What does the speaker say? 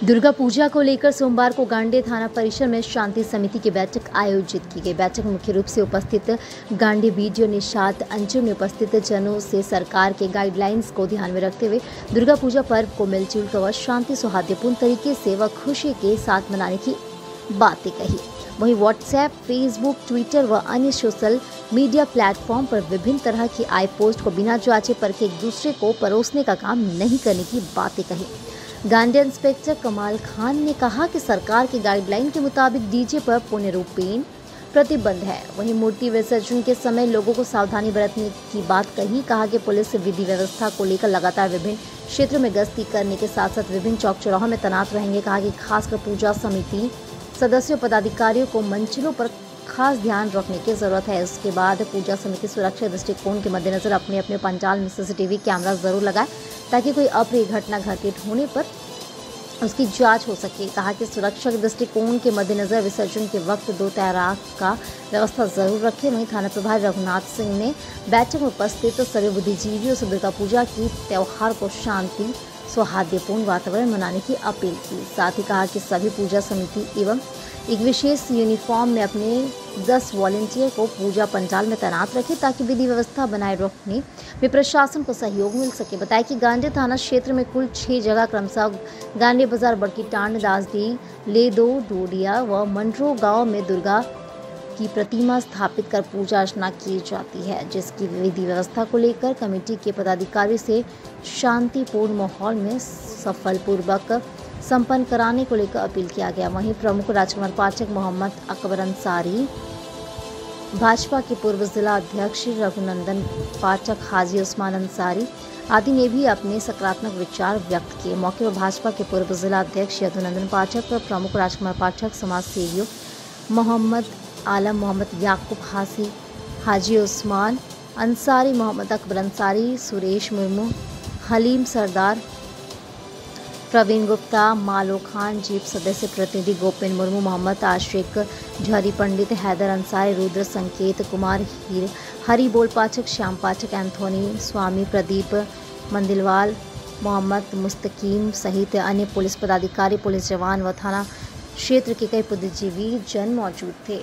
दुर्गा पूजा को लेकर सोमवार को गांडे थाना परिसर में शांति समिति की बैठक आयोजित की गई। बैठक में मुख्य रूप से उपस्थित गांडे बीडीओ निषाद अंचल में उपस्थित जनों से सरकार के गाइडलाइंस को ध्यान में रखते हुए दुर्गा पूजा पर्व को मिलजुल कर व शांति सौहार्दपूर्ण तरीके से व खुशी के साथ मनाने की बातें कही। वहीं व्हाट्सएप फेसबुक ट्विटर व अन्य सोशल मीडिया प्लेटफॉर्म पर विभिन्न तरह की आई पोस्ट को बिना जांचे परखे एक दूसरे को परोसने का काम नहीं करने की बातें कही। गांधी इंस्पेक्टर कमाल खान ने कहा कि सरकार की गाइडलाइन के मुताबिक डीजे पर पूर्ण रूपेण प्रतिबंध है। वहीं मूर्ति विसर्जन के समय लोगों को सावधानी बरतने की बात कही, कहा कि पुलिस विधि व्यवस्था को लेकर लगातार विभिन्न क्षेत्रों में गश्ती करने के साथ साथ विभिन्न चौक चौराहों में तैनात रहेंगे, कहा कि खासकर पूजा समिति सदस्यों पदाधिकारियों को मंचलों पर खास ध्यान रखने की ज़रूरत है। उसके बाद पूजा समिति सुरक्षा दृष्टिकोण के मद्देनजर अपने अपने पंचाल में सीसीटीवी कैमरा ज़रूर लगाए। ताकि कोई अप्रिय घटना घटित होने पर उसकी जाँच हो सके। कहा कि सुरक्षा के दृष्टिकोण के मद्देनजर विसर्जन के वक्त दो तैराक का व्यवस्था ज़रूर रखें। वहीं थाना प्रभारी रघुनाथ सिंह ने बैठक में उपस्थित सभी बुद्धिजीवियों से दुर्गा पूजा की, त्यौहार को शांति सौहार्दपूर्ण वातावरण मनाने की अपील की। साथ ही कहा कि सभी पूजा समिति एवं एक विशेष यूनिफॉर्म में अपने 10 वॉलेंटियर को पूजा पंडाल में तैनात रखे ताकि विधि व्यवस्था बनाए रखने में प्रशासन को सहयोग मिल सके। बताया कि गांधी थाना क्षेत्र में कुल छह जगह क्रमशः गांधी बाज़ार, बड़की टांड दासडी लेदो, डोडिया व मंडरो गाँव में दुर्गा की प्रतिमा स्थापित कर पूजा अर्चना की जाती है, जिसकी विधि व्यवस्था को लेकर कमेटी के पदाधिकारी से शांतिपूर्ण माहौल में सफलपूर्वक संपन्न कराने को लेकर अपील किया गया। वहीं प्रमुख राजकुमार पाठक मोहम्मद अकबर अंसारी, भाजपा के पूर्व जिला अध्यक्ष रघुनंदन पाठक हाजी उस्मान अंसारी आदि ने भी अपने सकारात्मक विचार व्यक्त किए। मौके पर भाजपा के पूर्व जिला अध्यक्ष यदुनंदन पाठक प्रमुख राजकुमार पाठक समाज सेवियों मोहम्मद आलम, मोहम्मद याकूब हासी, हाजी उस्मान अंसारी, मोहम्मद अकबर अंसारी, सुरेश मुर्मू, हलीम सरदार प्रवीण गुप्ता, मालो खान जीप सदस्य प्रतिनिधि गोपिन मुर्मू, मोहम्मद आशिक झरी पंडित हैदर अंसारी, रुद्र संकेत कुमार हीर, हरि बोल पाठक श्याम पाठक, एंथोनी स्वामी प्रदीप मंदिलवाल, मोहम्मद मुस्तकीम सहित अन्य पुलिस पदाधिकारी, पुलिस जवान व थाना क्षेत्र के कई बुद्धिजीवी जन मौजूद थे।